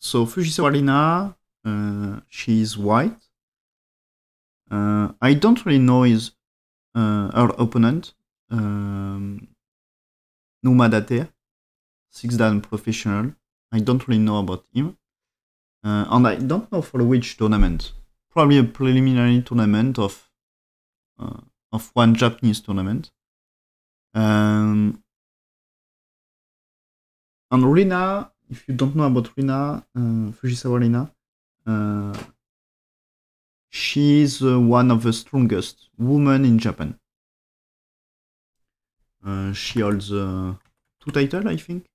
So Fujisawa Rina, uh, she's white. Uh, I don't really know his uh, her opponent, um, Numadate, six dan professional. I don't really know about him, uh, and I don't know for which tournament. Probably a preliminary tournament of uh, of one Japanese tournament. Um, and Rina, if you don't know about Rina, uh, Fujisawa Rina, uh, she's uh, one of the strongest women in Japan. Uh, she holds uh, two titles, I think.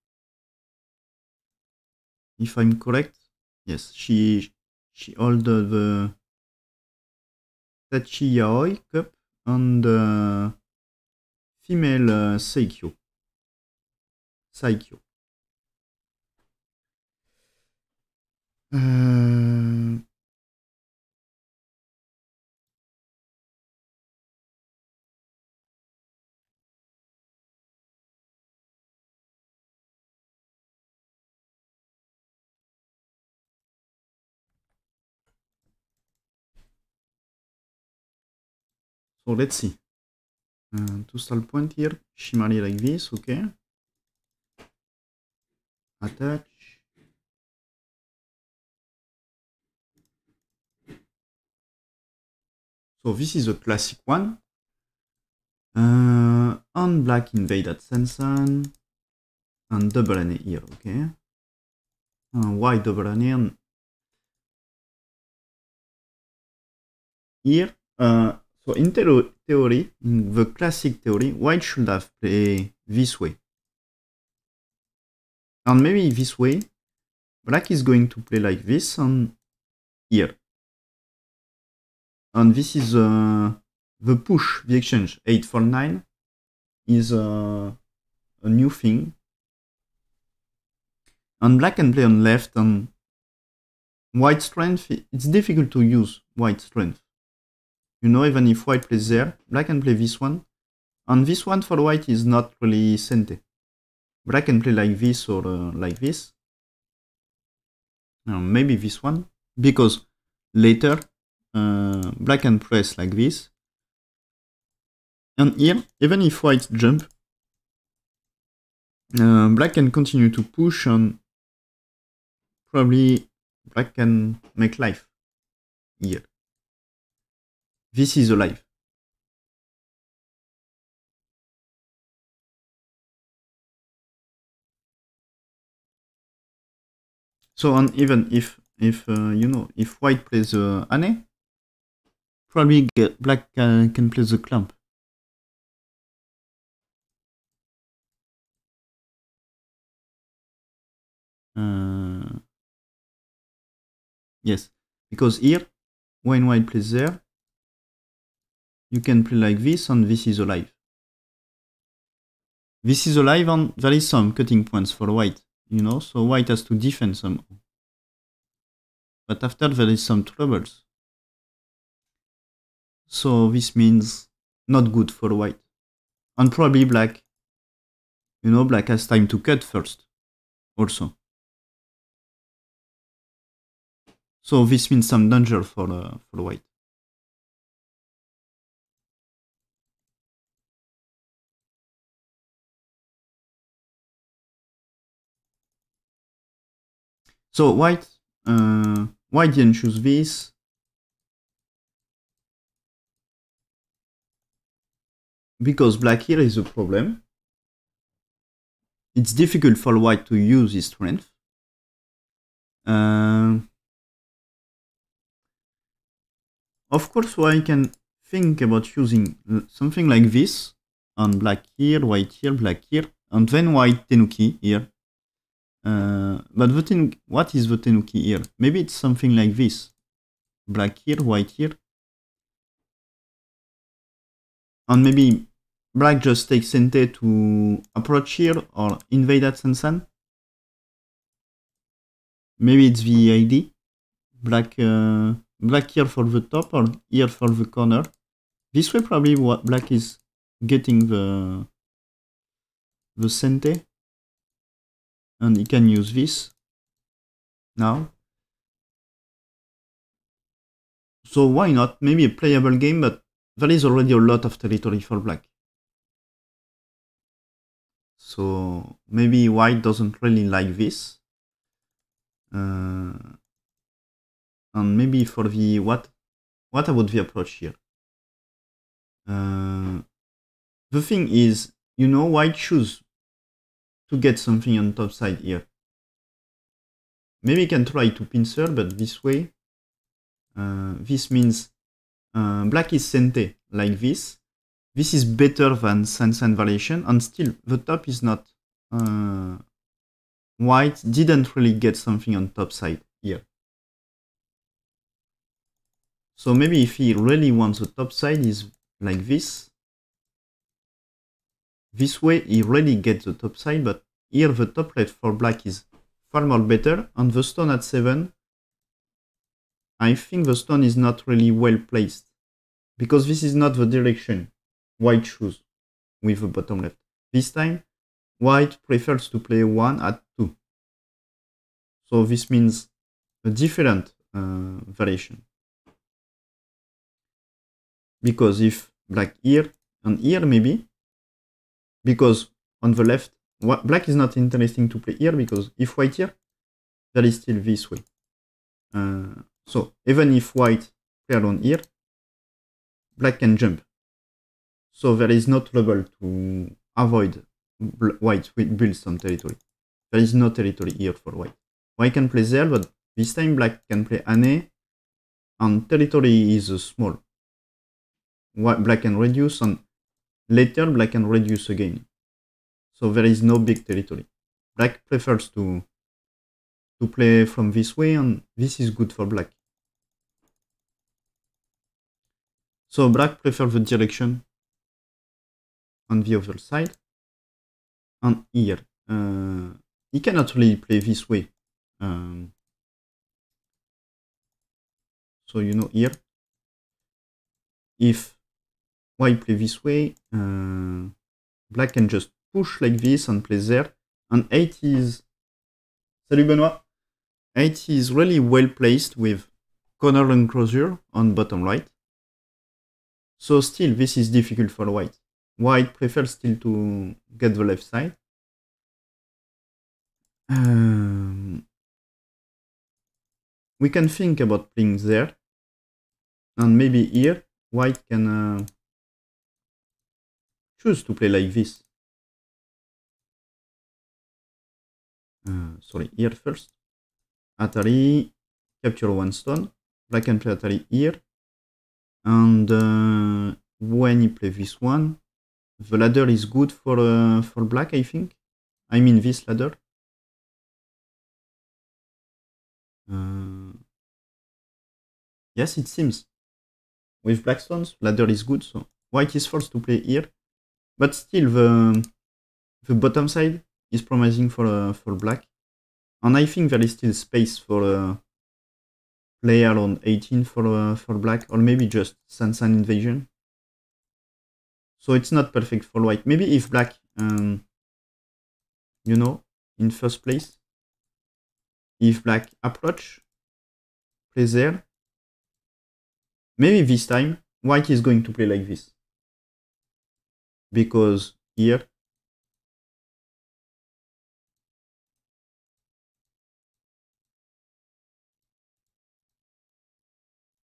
If I'm correct, yes, she she holds the Tachiaoi Cup and the female uh, Seikyo. Saikyo. So let's see. Uh, to start point here, Shimari like this, okay. Attach. So this is a classic one. Uh, on black invaded Sansan and double hane here, okay. Uh, why double hane? Here, uh, so in theory, in the classic theory, white should have played this way. And maybe this way, black is going to play like this and here. And this is uh, the push, the exchange, 8 for 9 is uh, a new thing. And black can play on left and white strength, it's difficult to use white strength. You know, even if white plays there, black can play this one. And this one for white is not really sente. Black can play like this or uh, like this. Uh, maybe this one. Because later, uh, black and press like this. And here, even if white jump, uh, black can continue to push and probably black can make life here. This is alive. So and even if if uh, you know if white plays uh, hane, probably get black can, can play the clump. Uh, yes, because here when white plays there, you can play like this and this is alive. This is alive and there is some cutting points for white, you know, so white has to defend somehow. But after there is some troubles. So this means not good for white. And probably black. You know, black has time to cut first, also. So this means some danger for, uh, for white. So white, uh, didn't choose this? Because black here is a problem. It's difficult for white to use his strength. Uh, of course, white can think about using something like this on black here, white here, black here, and then white tenuki here. Uh, but the ten what is the tenuki here? Maybe it's something like this. Black here, white here. And maybe black just takes Sente to approach here or invade that Sansan. Maybe it's the ID. Black, uh, black here for the top or here for the corner. This way probably what black is getting the the Sente and he can use this now. So why not? Maybe a playable game, but there is already a lot of territory for black. So maybe white doesn't really like this. Uh, and maybe for the what what about the approach here? Uh, the thing is, you know, white choose to get something on top side here. Maybe you can try to pincer, but this way, uh, this means uh, black is sente like this. This is better than Sense and variation, and still the top is not. Uh, white didn't really get something on top side here. So maybe if he really wants the top side is like this. This way he really gets the top side, but here the top left for black is far more better. And the stone at 7, I think the stone is not really well placed. Because this is not the direction white choose with the bottom left. This time, white prefers to play 1 at 2. So this means a different uh, variation. Because if black here and here maybe, because on the left, black is not interesting to play here because if white here, there is still this way. Uh, so even if white play alone here, black can jump. So there is no trouble to avoid white build some territory. There is no territory here for white. White can play there, but this time black can play hane, and territory is uh, small. White, black can reduce, and later black can reduce again. So there is no big territory. Black prefers to to play from this way and this is good for black. So black prefers the direction on the other side. And here, uh, he cannot really play this way. Um, so you know here, if white play this way, uh, black can just push like this and play there. And 8 is... Salut Benoit! 8 is really well placed with corner enclosure on bottom right. So still this is difficult for white. White prefers still to get the left side. Um, we can think about playing there. And maybe here, white can uh, choose to play like this. Uh, sorry, here first. Atari, capture one stone. Black can play Atari here. And uh, when he play this one, the ladder is good for uh, for black, I think. I mean this ladder. Uh, yes, it seems. With black stones, ladder is good, so white is forced to play here. But still, the the bottom side is promising for uh, for black. And I think there is still space for a player on 18 for uh, for black, or maybe just Sansan invasion. So it's not perfect for white. Maybe if black, um, you know, in first place, if black approach, play there, maybe this time white is going to play like this. Because here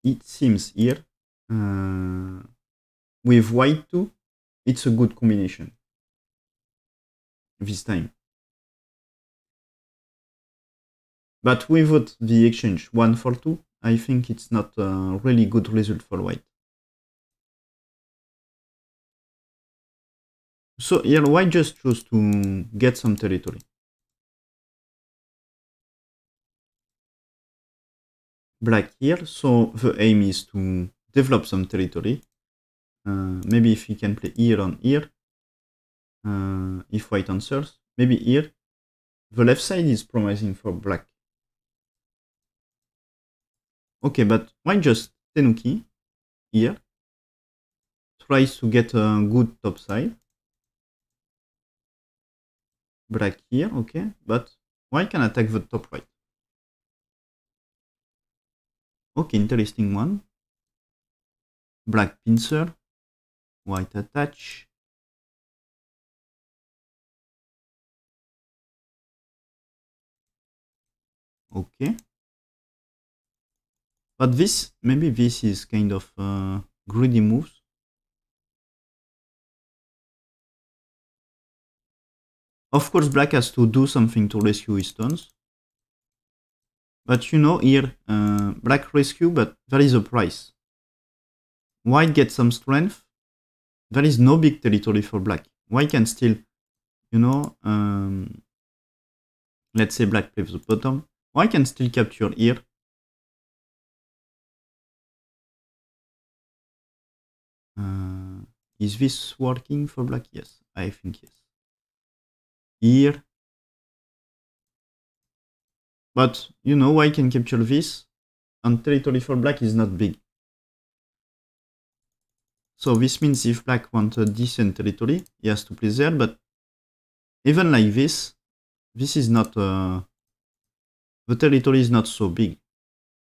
it seems here uh, with white 2 it's a good combination. This time. But without the exchange 1 for 2 I think it's not a really good result for white. So here white just chose to get some territory? Black here. So the aim is to develop some territory. Uh, maybe if he can play here on here, uh, if white answers, maybe here. The left side is promising for black. Okay, but why just Tenuki here? Tries to get a good top side. Black here, okay, but why can attack the top right? Okay, interesting one. Black pincer, white attach. Okay. But this, maybe this is kind of uh, greedy moves. Of course, black has to do something to rescue his stones. But you know, here, uh, black rescue, but there is a price. White gets some strength. There is no big territory for black. White can still, you know, um, let's say black plays the bottom. White can still capture here. Uh, is this working for black? Yes, I think yes. Here. But, you know, white can capture this, and territory for black is not big. So this means if black wants a decent territory, he has to play there, but even like this, this is not, uh, the territory is not so big.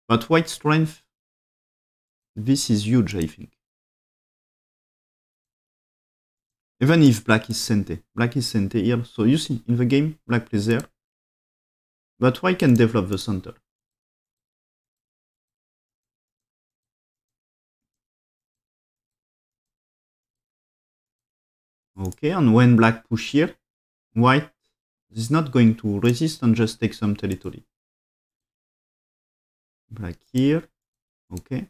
But white strength, this is huge, I think. Even if black is sente. Black is sente here. So you see, in the game, black plays there. But white can develop the center. Okay, and when black push here, white is not going to resist and just take some territory. Black here, okay.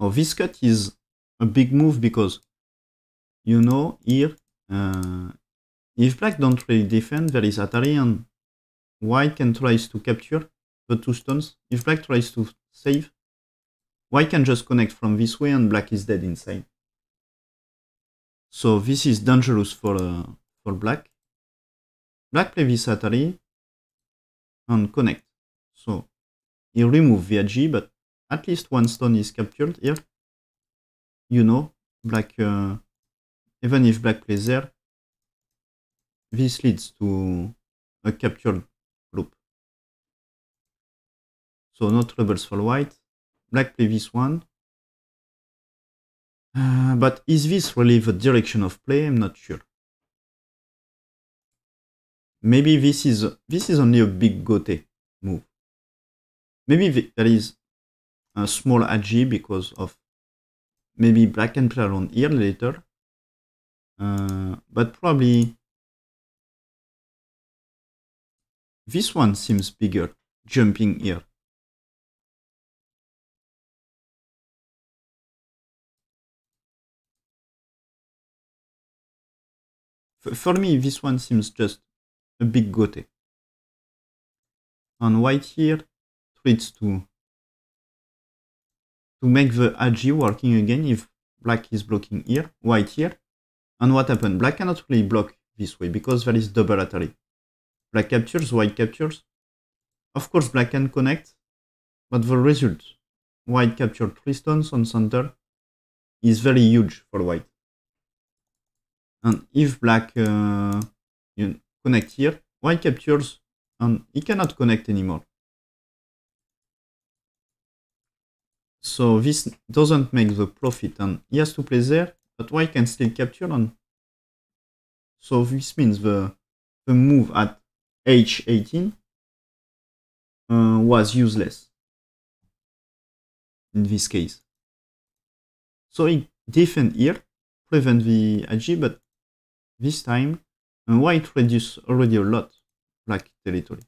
Oh, this cut is a big move because, you know, here, uh, if black don't really defend, there is Atari and white can tries to capture the two stones. If black tries to save, white can just connect from this way and black is dead inside. So this is dangerous for uh, for black. Black play this Atari and connect. So he remove the Aji, but at least one stone is captured here. You know, black, uh, even if black plays there, this leads to a captured So no troubles for white. Black play this one. Uh, but is this really the direction of play? I'm not sure. Maybe this is this is only a big gote move. Maybe there is a small aji because of maybe black and play around here later. Uh, but probably this one seems bigger, jumping here. For me, this one seems just a big gote. And white here treats to to make the aji working again if black is blocking here, white here. And what happened? Black cannot really block this way because there is double Atari. Black captures, white captures. Of course, black can connect, but the result, white captured three stones on center, is very huge for white. And if black uh, connect here, white captures and he cannot connect anymore. So this doesn't make the profit and he has to play there, but white can still capture and so this means the, the move at h18 uh, was useless in this case. So he defend here, prevent the aji, but this time uh, white reduce already a lot black territory.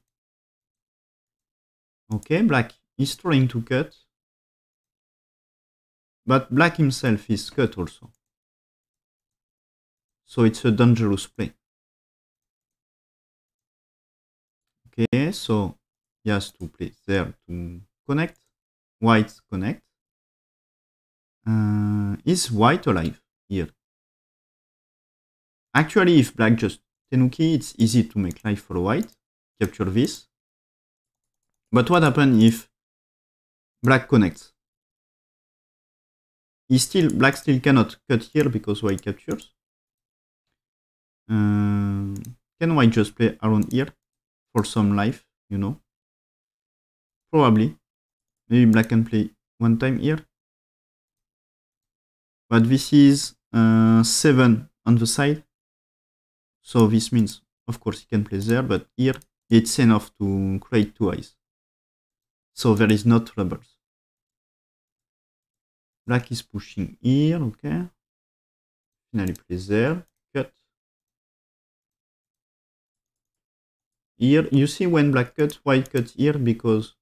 Okay, black is trying to cut, but black himself is cut also. So it's a dangerous play. Okay, so he has to play there to connect. White connect. Uh, is white alive here? Actually, if black just tenuki, it's easy to make life for white. Capture this. But what happens if black connects? He still black still cannot cut here because white captures. Uh, can white just play around here for some life, you know? Probably. Maybe black can play one time here. But this is uh, 7 on the side. So this means, of course, he can play there, but here it's enough to create two eyes. So there is no troubles. Black is pushing here, okay. Finally plays there, cut. Here, you see when black cut, white cut here because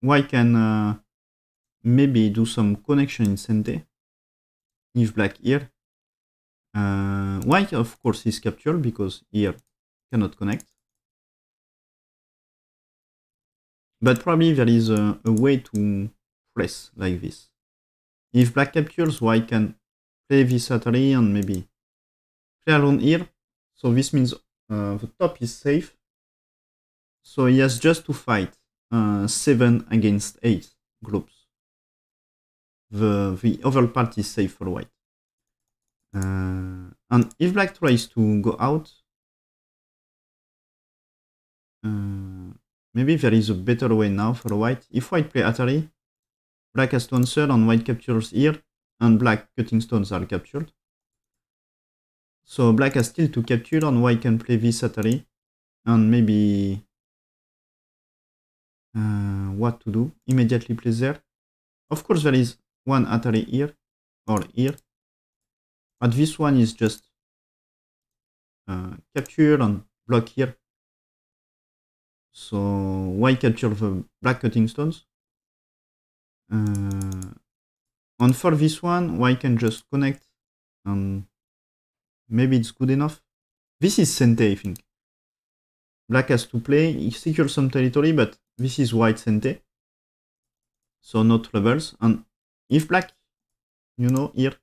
white can uh, maybe do some connection in center. If black here, uh, white of course is captured because here cannot connect. But probably there is a, a way to press like this. If black captures, white can play this Atari and maybe play around here. So this means uh, the top is safe. So he has just to fight uh, 7 against 8 groups. The, the other part is safe for white. Uh, and if black tries to go out, uh, maybe there is a better way now for white. If white play Atari, black has to answer and white captures here, and black cutting stones are captured. So black has still to capture and white can play this Atari, and maybe uh, what to do. Immediately place there. Of course there is one Atari here, or here, but this one is just uh, capture and block here. So why capture the black cutting stones? Uh, and for this one, why can just connect and maybe it's good enough. This is Sente, I think. Black has to play, he secures some territory, but this is white Sente. So no troubles. And if black, you know, here,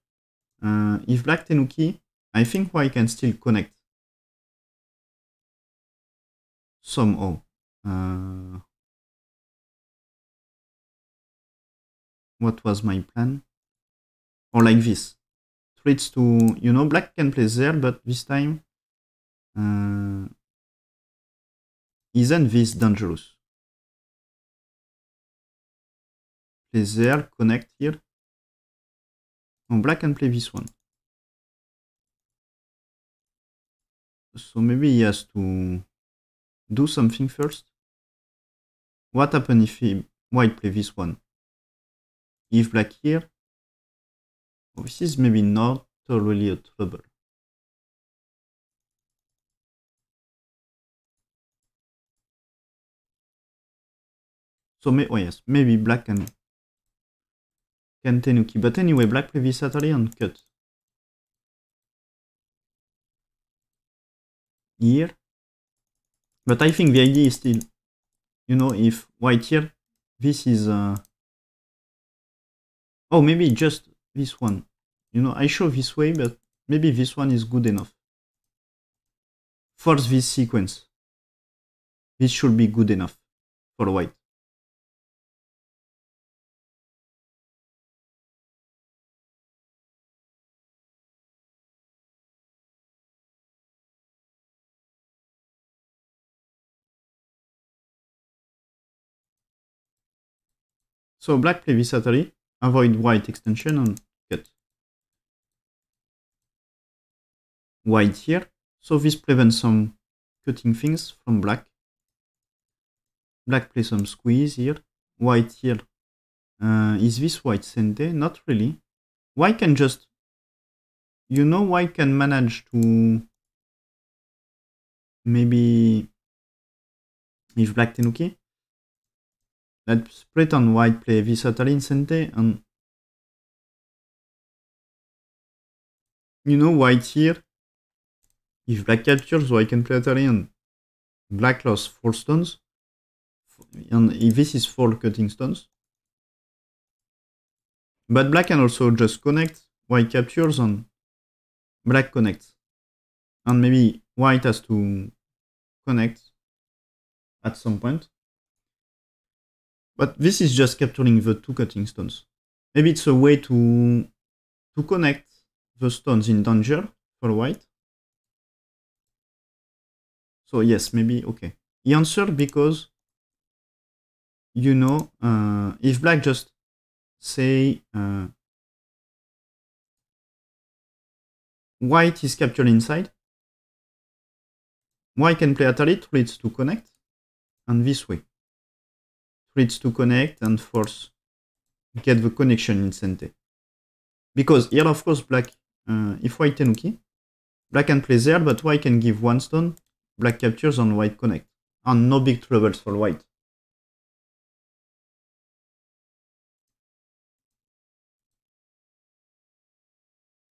uh, if black Tenuki, I think white can still connect. Somehow. Uh, what was my plan? Or like this. Threats to, you know, black can play there, but this time, uh, isn't this dangerous? Play there, connect here. Oh, black can play this one. So maybe he has to do something first. What happens if he white play this one? If black here, oh, this is maybe not really a trouble. So may, oh yes, maybe black can Tenuki. But anyway, black this Atari and cut. Here. But I think the idea is still, you know, if white here, this is uh, Oh, maybe just this one. You know, I show this way, but maybe this one is good enough. For this sequence. This should be good enough for white. So black play this Atari avoid white extension and cut. White here, so this prevents some cutting things from black. Black play some squeeze here. White here. Uh, is this white Sente? Not really. White can just, you know, white can manage to maybe if black Tenuki Let's pretend white play Visatari Sente and you know white here. If black captures, white can play Atari and black lost 4 stones. And if this is 4 cutting stones. But black can also just connect, white captures and black connects. And maybe white has to connect at some point. But this is just capturing the two cutting stones. Maybe it's a way to, to connect the stones in danger for white. So yes, maybe, okay. He answered because, you know, uh, if black just say uh, white is captured inside, white can play Atari, threads to connect, and this way. Threads to connect and force get the connection in center. Because here, of course, black, uh, if white tenuki, black can play there, but white can give one stone, black captures and white connect. And no big troubles for white.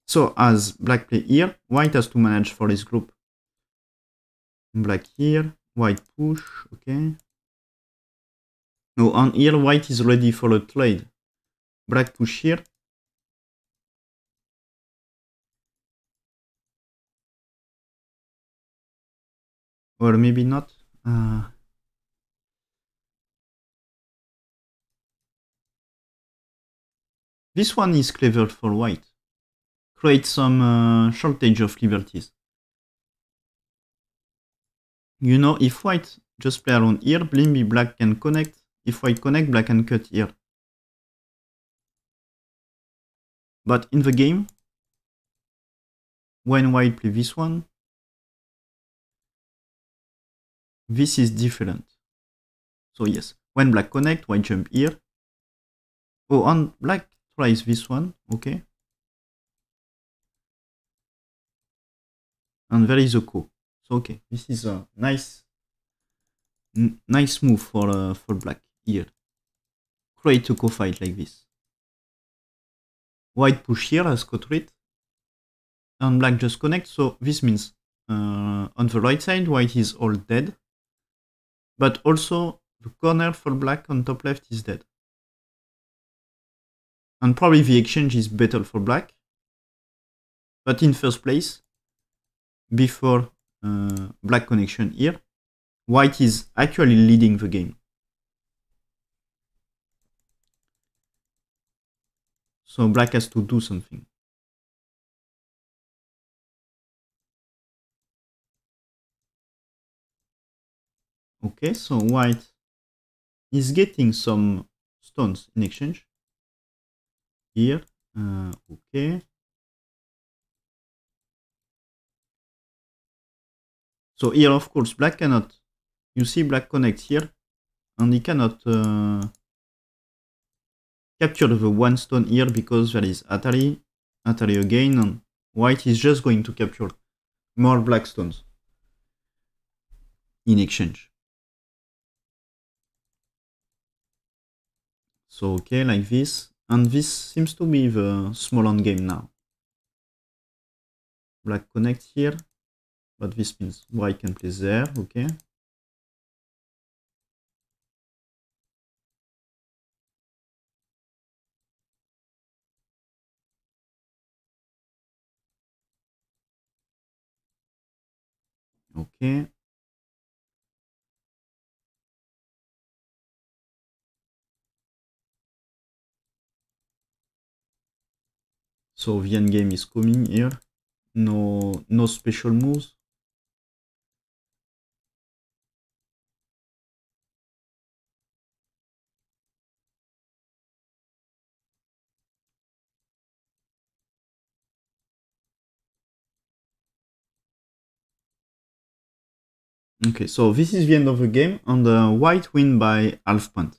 So as black play here, white has to manage for his group. Black here, white push, okay. No, on here white is ready for a trade. Black push here. Or maybe not. Uh, this one is clever for white. Create some uh, shortage of liberties. You know, if white just play around here, Blimby black can connect. If I connect, black and cut here. But in the game, when white play this one, this is different. So yes, when black connect, white jump here. Oh, and black tries this one, okay. And there is a ko. So okay, this is a nice, nice move for uh, for black here. Create a ko fight like this. White push here as ko threat. And black just connect. So this means uh, on the right side, white is all dead. But also the corner for black on top left is dead. And probably the exchange is better for black. But in first place, before uh, black connection here, white is actually leading the game. So black has to do something. Okay, so white is getting some stones in exchange. Here, uh, okay. So here, of course, black cannot, you see black connects here, and he cannot uh, capture the one stone here because there is Atari, Atari again, and white is just going to capture more black stones in exchange. So okay, like this, and this seems to be the small end game now. Black connect here, but this means white can play there, okay. Okay. So the game is coming here. No, no special moves. Okay, so this is the end of the game, and uh, white win by half point.